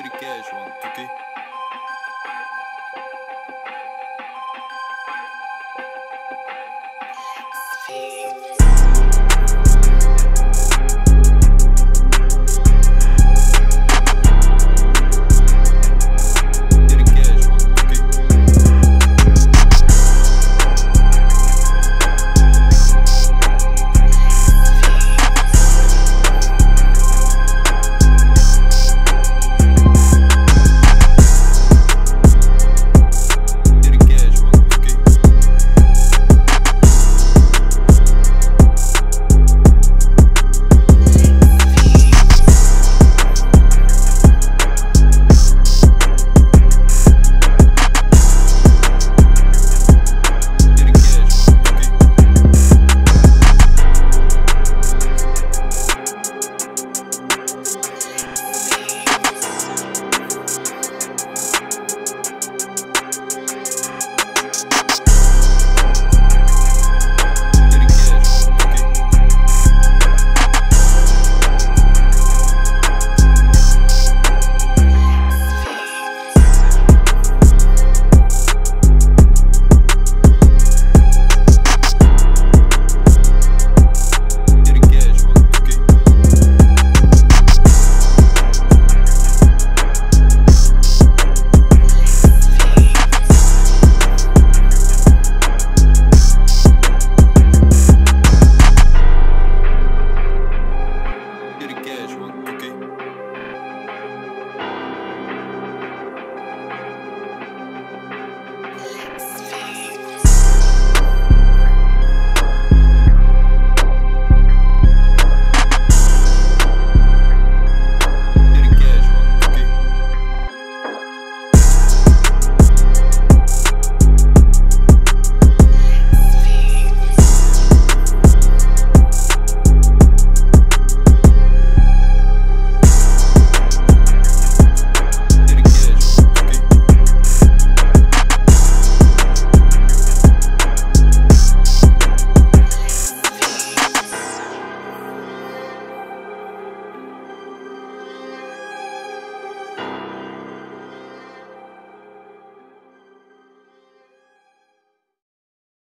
pretty okay?